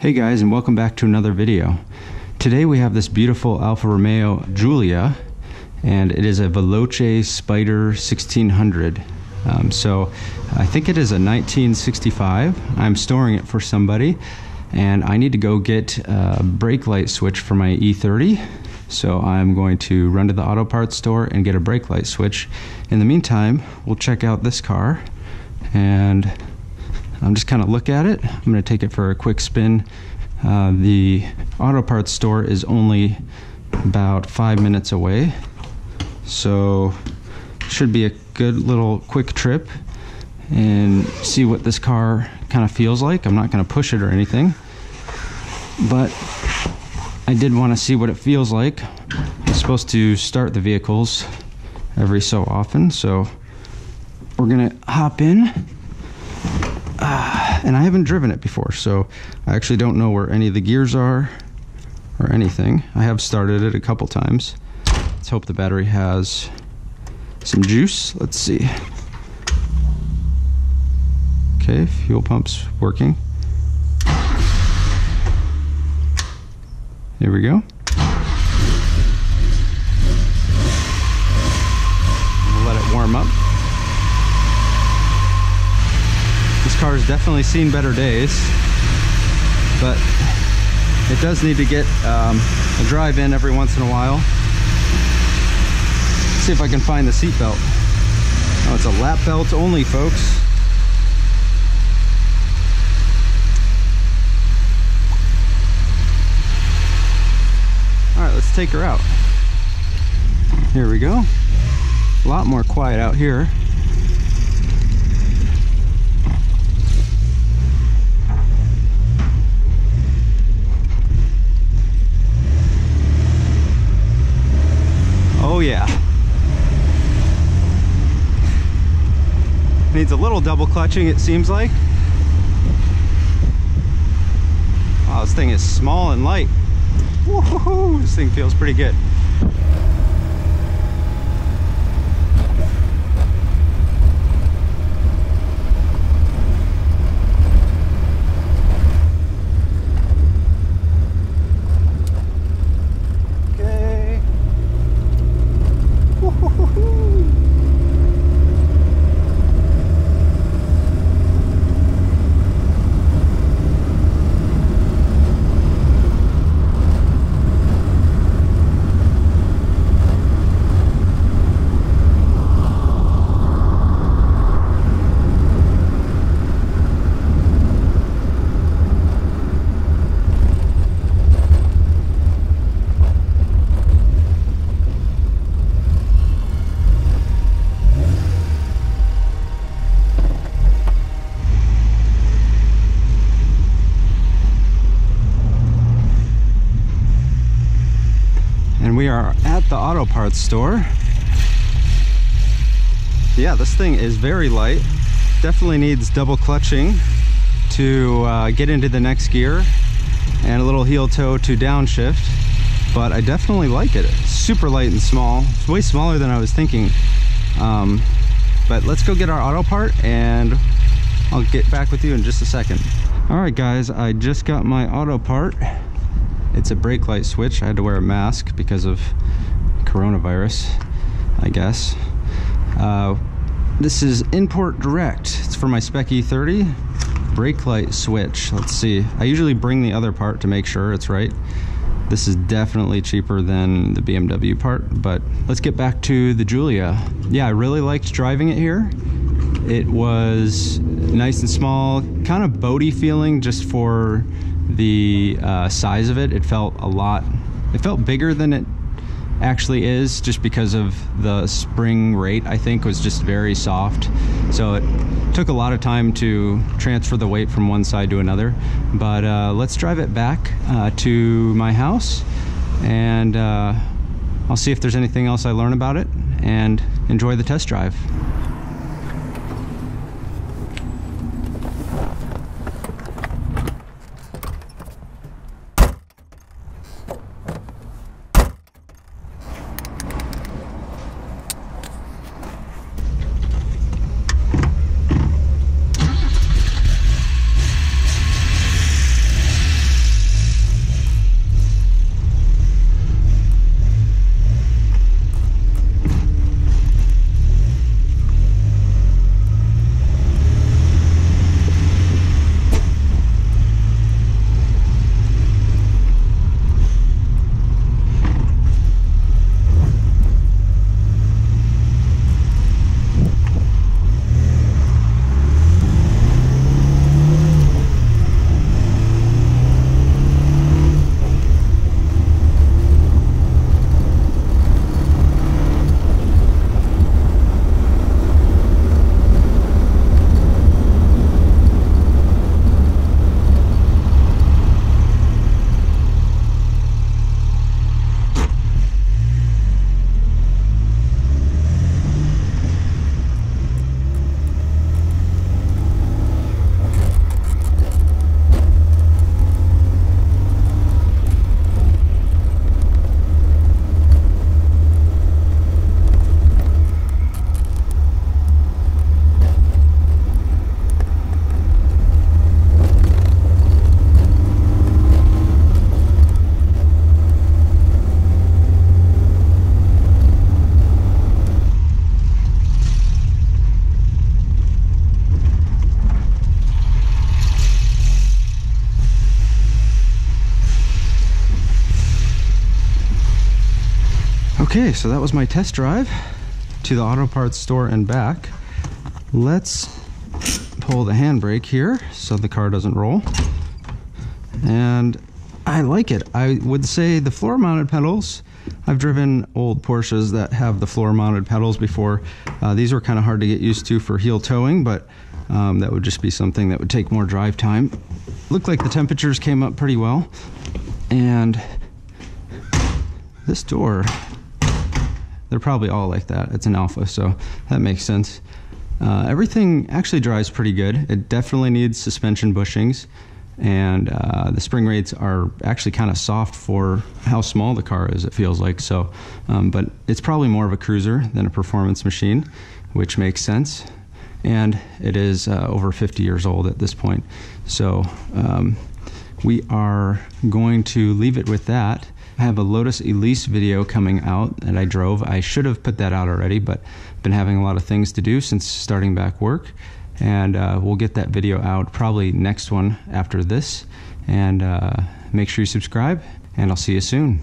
Hey guys and welcome back to another video. Today we have this beautiful Alfa Romeo Giulia and it is a Veloce Spider 1600. Um, so I think it is a 1965. I'm storing it for somebody and I need to go get a brake light switch for my E30. So I'm going to run to the auto parts store and get a brake light switch. In the meantime, we'll check out this car and I'm just kind of look at it. I'm going to take it for a quick spin. Uh, the auto parts store is only about five minutes away, so should be a good little quick trip and see what this car kind of feels like. I'm not going to push it or anything, but I did want to see what it feels like. I'm supposed to start the vehicles every so often, so we're going to hop in. And I haven't driven it before, so I actually don't know where any of the gears are or anything. I have started it a couple times. Let's hope the battery has some juice. Let's see. Okay, fuel pump's working. Here we go. Let it warm up. This car has definitely seen better days, but it does need to get um, a drive in every once in a while. Let's see if I can find the seat belt. Oh, it's a lap belt only, folks. All right, let's take her out. Here we go. A lot more quiet out here. Oh yeah. Needs a little double clutching it seems like. Wow, this thing is small and light. This thing feels pretty good. Okay. and we are at the auto parts store. Yeah this thing is very light. Definitely needs double clutching to uh, get into the next gear and a little heel toe to downshift but I definitely like it. It's super light and small. It's way smaller than I was thinking. Um, but let's go get our auto part and I'll get back with you in just a second. All right guys I just got my auto part it's a brake light switch. I had to wear a mask because of coronavirus, I guess. Uh, this is Import Direct. It's for my Spec E30 brake light switch. Let's see. I usually bring the other part to make sure it's right. This is definitely cheaper than the BMW part, but let's get back to the Giulia. Yeah, I really liked driving it here. It was nice and small, kind of boaty feeling just for the uh, size of it. It felt a lot, it felt bigger than it actually is just because of the spring rate I think was just very soft so it took a lot of time to transfer the weight from one side to another but uh, let's drive it back uh, to my house and uh, I'll see if there's anything else I learn about it and enjoy the test drive Okay, so that was my test drive to the auto parts store and back. Let's pull the handbrake here so the car doesn't roll. And I like it. I would say the floor mounted pedals, I've driven old Porsches that have the floor mounted pedals before. Uh, these were kind of hard to get used to for heel towing, but um, that would just be something that would take more drive time. Looked like the temperatures came up pretty well. And this door they're probably all like that. It's an Alfa, so that makes sense. Uh, everything actually drives pretty good. It definitely needs suspension bushings, and uh, the spring rates are actually kind of soft for how small the car is. It feels like so, um, but it's probably more of a cruiser than a performance machine, which makes sense. And it is uh, over 50 years old at this point, so um, we are going to leave it with that. I have a Lotus Elise video coming out that I drove. I should have put that out already, but been having a lot of things to do since starting back work. And uh, we'll get that video out probably next one after this. And uh, make sure you subscribe, and I'll see you soon.